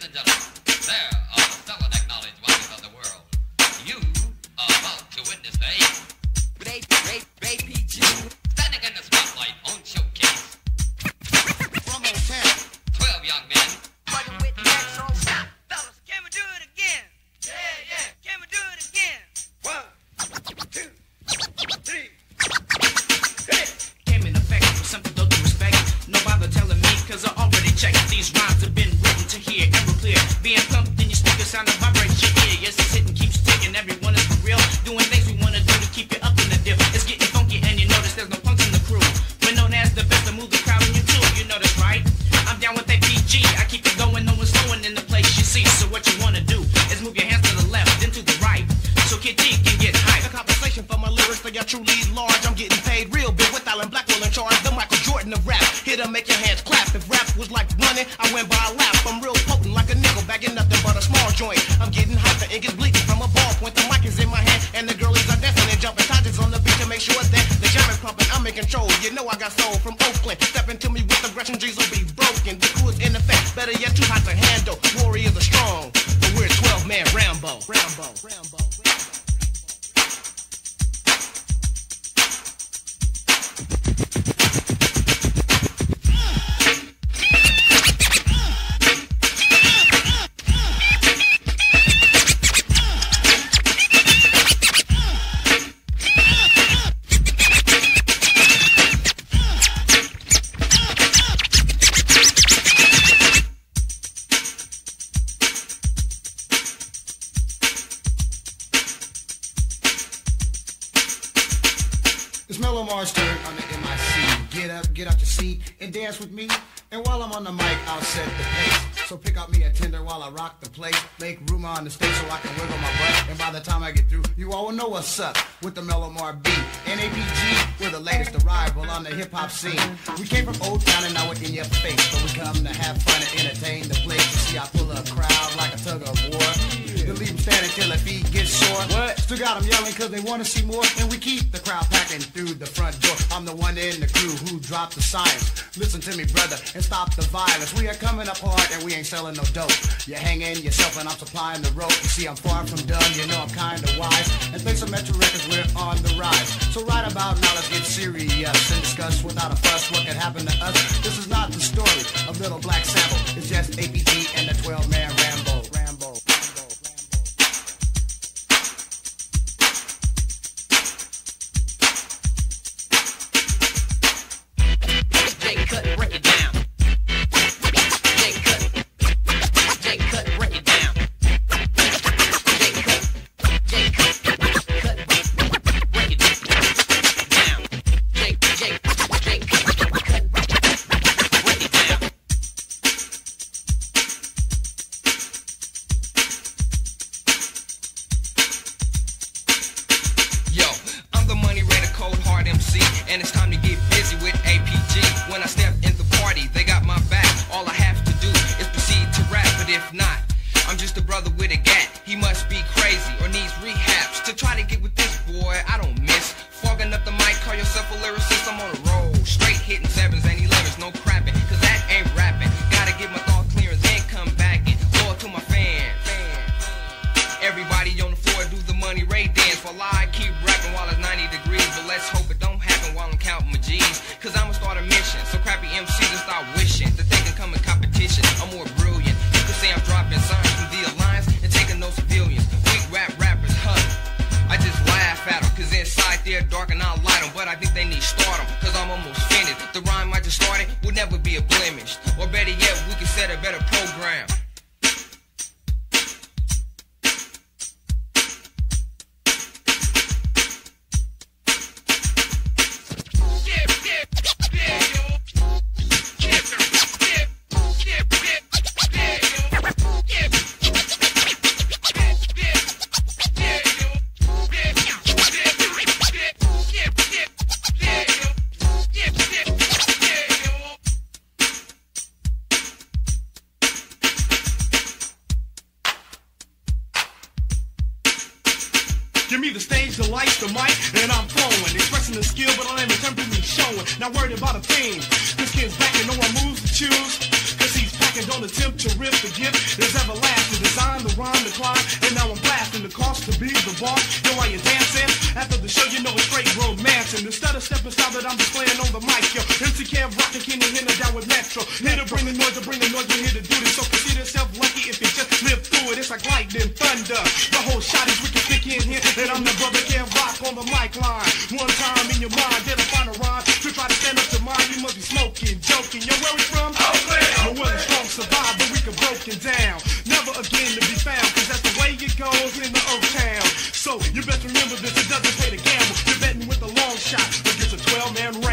Ladies and gentlemen, there are seven acknowledged wonders of the world. You are about to witness the eighth. Ray, Ray, PG. Standing in the spotlight on showcase. from more. Twelve young men I went by a lap. I'm real potent like a nickel, bagging nothing but a small joint. I'm getting hot, the ink is bleeding from a ballpoint. The mic is in my hand, and the girlies are dancing and jumping touches on the beat to make sure that the jam is pumping. I'm in control. You know I got soul from Oakland. Stepping to me with aggression, G's will be broken. The crew is in effect, better yet, too hot to handle. Warriors are strong, but we're 12 man Rambo. Rambo. Rambo. Rambo. It's Mellow Mars on the MIC. Get up, get out your seat, and dance with me. And while I'm on the mic, I'll set the pace. So pick up me a tender while I rock the place. Make room on the stage so I can wiggle my butt. And by the time I get through, you all will know what's up with the Mellow Mar B. NAPG, we're the latest arrival on the hip hop scene. We came from Old Town and now we're in your face. But we come to have fun and entertain the place. You see, I pull a crowd like a tug of war more. What? Still got them yelling cause they wanna see more. And we keep the crowd packing through the front door. I'm the one in the crew who dropped the science. Listen to me, brother, and stop the violence. We are coming apart, and we ain't selling no dope. You're hanging yourself and I'm supplying the rope. You see, I'm far from done, you know I'm kinda wise. And thanks to Metro Records, we're on the rise. So right about now, let's get serious and discuss without a fuss what could happen to us. This is not the story of Little Black Sambo. It's just APG and the 12 man So crappy MCs and stop wishing that they can come in competition. I'm more brilliant. You can say I'm dropping signs from the alliance and taking no civilians. Weak rap rappers, huh? I just laugh at them, cause inside they're dark and I light them. But I think they need stardom, cause I'm almost finished. The rhyme I just started will never be a blemish. Or better yet, we can set a better program. and I'm flowing. Expressing the skill, but I am temporarily showing. Not worried about a thing. This kid's back and no one moves to choose. Cause he's packing, don't attempt to rip the gift. There's everlasting design, the rhyme, the climb. And now I'm blasting the cost to be the boss. Yo, are you dancing? After the show, you know it's straight romance. And instead of stepping out that I'm displaying on the mic, And I'm the brother can rock on the mic line. One time in your mind, did I find a rhyme? To try to stand up to mine, you must be smoking, joking. Yo, where we from? Oakland. No a strong survivor, but we can broken down. Never again to be found, cause that's the way it goes in the old Town. So you best remember this, it doesn't pay to gamble. You're betting with a long shot against a 12 man round.